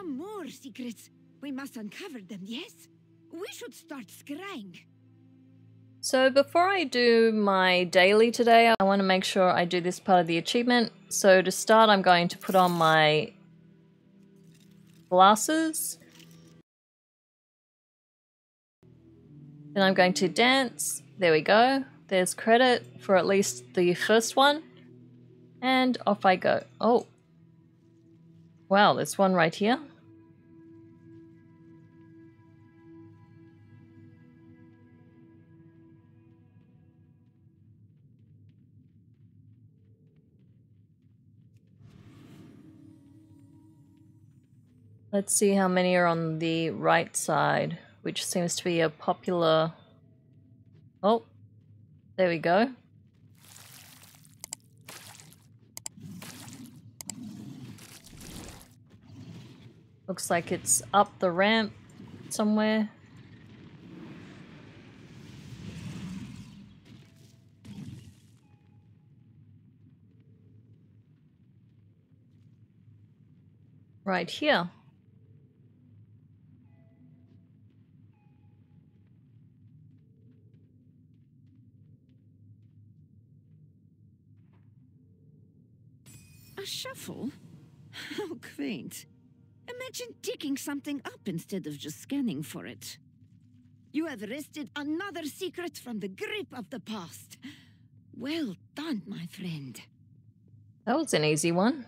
are more secrets. We must uncover them, yes? We should start scrying. So before I do my daily today, I want to make sure I do this part of the achievement. So to start, I'm going to put on my glasses. Then I'm going to dance. There we go. There's credit for at least the first one. And off I go. Oh. Wow, this one right here. Let's see how many are on the right side, which seems to be a popular... Oh, there we go. Looks like it's up the ramp somewhere. Right here. A shuffle? How quaint. Imagine digging something up instead of just scanning for it. You have wrested another secret from the grip of the past. Well done, my friend. That was an easy one.